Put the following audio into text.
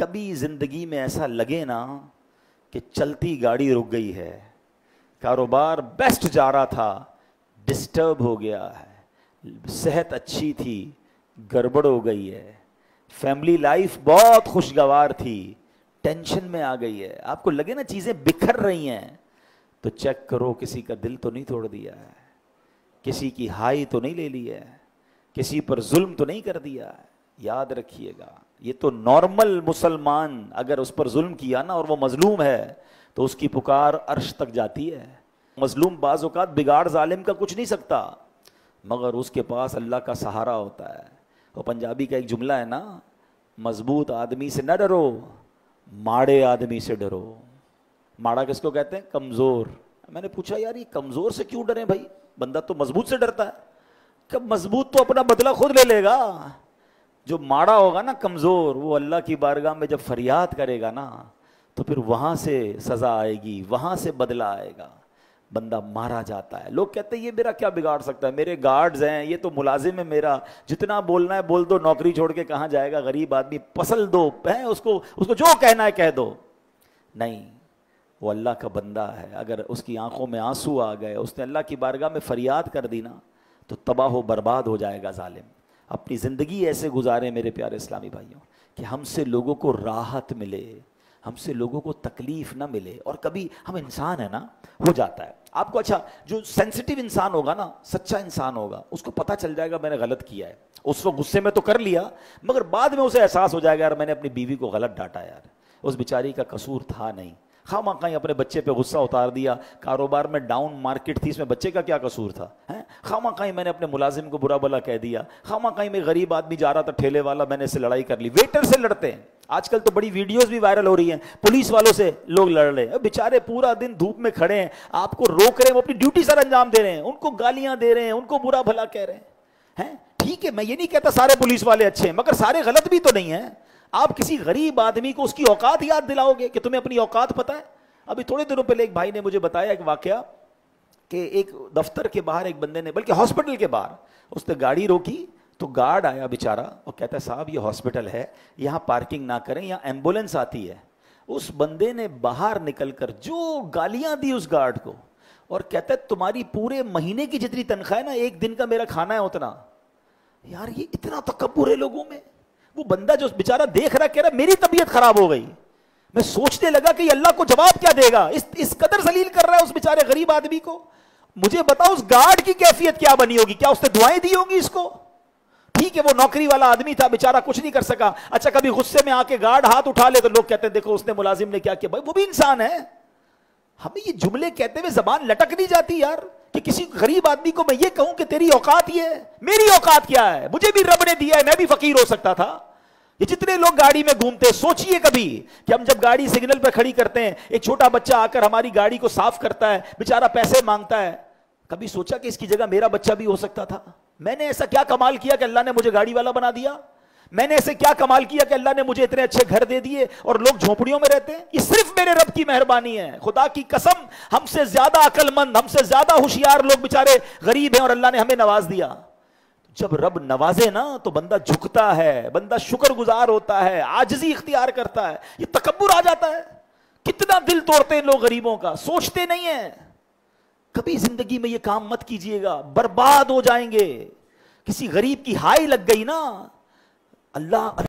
कभी ज़िंदगी में ऐसा लगे ना कि चलती गाड़ी रुक गई है। कारोबार बेस्ट जा रहा था डिस्टर्ब हो गया है। सेहत अच्छी थी, गड़बड़ हो गई है। फैमिली लाइफ बहुत खुशगवार थी टेंशन में आ गई है। आपको लगे ना चीज़ें बिखर रही हैं तो चेक करो, किसी का दिल तो नहीं तोड़ दिया है। किसी की हाई तो नहीं ले ली है। किसी पर जुल्म तो नहीं कर दिया है। याद रखिएगा, ये तो नॉर्मल मुसलमान अगर उस पर जुल्म किया ना और वो मजलूम है तो उसकी पुकार अर्श तक जाती है। मजलूम बाज़ात बिगाड़ जालिम का कुछ नहीं सकता, मगर उसके पास अल्लाह का सहारा होता है। वो पंजाबी का एक जुमला है ना, मज़बूत आदमी से ना डरो, माड़े आदमी से डरो। माड़ा किसको कहते हैं? कमज़ोर। मैंने पूछा, यार, ये कमज़ोर से क्यों डरे भाई? बंदा तो मज़बूत से डरता है। कब मज़बूत तो अपना बदला खुद ले लेगा? जो माड़ा होगा ना कमज़ोर, वो अल्लाह की बारगाह में जब फरियाद करेगा ना तो फिर वहाँ से सज़ा आएगी, वहाँ से बदला आएगा। बंदा मारा जाता है। लोग कहते हैं, ये मेरा क्या बिगाड़ सकता है? मेरे गार्ड्स हैं, ये तो मुलाजिम है मेरा। जितना बोलना है बोल दो, नौकरी छोड़ के कहाँ जाएगा? गरीब आदमी, पसल दो, है उसको उसको जो कहना है कह दो। नहीं, वो अल्लाह का बंदा है। अगर उसकी आँखों में आँसू आ गए, उसने अल्लाह की बारगाह में फरियाद कर दी ना तो तबाह बर्बाद हो जाएगा जालिम। अपनी ज़िंदगी ऐसे गुजारे मेरे प्यारे इस्लामी भाइयों, कि हमसे लोगों को राहत मिले, हमसे लोगों को तकलीफ़ ना मिले, और कभी हम इंसान है ना, हो जाता है। आपको अच्छा जो सेंसिटिव इंसान होगा ना, सच्चा इंसान होगा, उसको पता चल जाएगा मैंने गलत किया है। उस वक्त गुस्से में तो कर लिया, मगर बाद में उसे एहसास हो जाएगा, यार मैंने अपनी बीवी को गलत डांटा यार, उस बेचारी का कसूर था नहीं। खामा कहीं अपने बच्चे पे गुस्सा उतार दिया, कारोबार में डाउन मार्केट थी, इसमें बच्चे का क्या कसूर था, है? खामा कहीं मैंने अपने मुलाजिम को बुरा भला कह दिया। खामा कहीं में गरीब आदमी जा रहा था, ठेले वाला, मैंने इससे लड़ाई कर ली। वेटर से लड़ते हैं। आजकल तो बड़ी वीडियोस भी वायरल हो रही हैं। पुलिस वालों से लोग लड़ रहे हैं। बेचारे पूरा दिन धूप में खड़े हैं। आपको रोक रहे हैं, वो अपनी ड्यूटी सर अंजाम दे रहे हैं। उनको गालियाँ दे रहे हैं, उनको बुरा भला कह रहे हैं? ठीक है, मैं ये नहीं कहता सारे पुलिस वाले अच्छे हैं, मगर सारे गलत भी तो नहीं है। आप किसी गरीब आदमी को उसकी औकात याद दिलाओगे कि तुम्हें अपनी औकात पता है? अभी थोड़े दिनों पहले एक भाई ने मुझे बताया एक वाक्य। कि एक दफ्तर के बाहर एक बंदे ने, बल्कि हॉस्पिटल के बाहर, उसने गाड़ी रोकी तो गार्ड आया बेचारा और कहता है, साहब, ये हॉस्पिटल है, यहाँ पार्किंग ना करें, यहाँ एंबुलेंस आती है। उस बंदे ने बाहर निकलकर जो गालियाँ दी उस गार्ड को और कहता है, तुम्हारी पूरे महीने की जितनी तनख्वाह है ना, एक दिन का मेरा खाना है उतना। यार, ये इतना तकबर है लोगों में। वो बंदा जो बेचारा देख रहा, कह रहा, मेरी तबीयत खराब हो गई। मैं सोचने लगा कि अल्लाह को जवाब क्या देगा। इस इस कदर जलील कर रहा है उस बेचारे गरीब आदमी को। मुझे बताओ उस गार्ड की कैफियत क्या बनी होगी? क्या उसने दुआएँ दी होंगी इसको? ठीक है, वो नौकरी वाला आदमी था, बेचारा कुछ नहीं कर सका। अच्छा कभी गुस्से में आके गार्ड हाथ उठा ले तो लोग कहते हैं, देखो, उसने मुलाजिम ने क्या किया? भाई, वो भी इंसान है। हमें ये जुमले कहते हुए जबान लटक नहीं जाती यार, कि किसी गरीब आदमी को मैं ये कहूँ कि तेरी औकात ये मेरी औकात क्या है? मुझे भी रब ने दिया है, मैं भी फकीर हो सकता था। ये जितने लोग गाड़ी में घूमते सोचिए कभी कि हम जब गाड़ी सिग्नल पर खड़ी करते हैं, एक छोटा बच्चा आकर हमारी गाड़ी को साफ़ करता है, बेचारा पैसे माँगता है। कभी सोचा कि इसकी जगह मेरा बच्चा भी हो सकता था? मैंने ऐसा क्या कमाल किया कि अल्लाह ने मुझे गाड़ी वाला बना दिया? मैंने ऐसे क्या कमाल किया कि अल्लाह ने मुझे इतने अच्छे घर दे दिए और लोग झोपड़ियों में रहते हैं? ये सिर्फ़ मेरे रब की मेहरबानी है। खुदा की कसम, हमसे ज़्यादा अकलमंद, हमसे ज़्यादा होशियार लोग बेचारे गरीब हैं और अल्लाह ने हमें नवाज़ दिया। जब रब नवाजे ना तो बंदा झुकता है, बंदा शुक्रगुजार होता है, आजजी इख्तियार करता है। ये तकबर आ जाता है। कितना दिल तोड़ते हैं लोग गरीबों का, सोचते नहीं है। कभी ज़िंदगी में ये काम मत कीजिएगा, बर्बाद हो जाएँगे। किसी गरीब की हाई लग गई ना, अल्लाह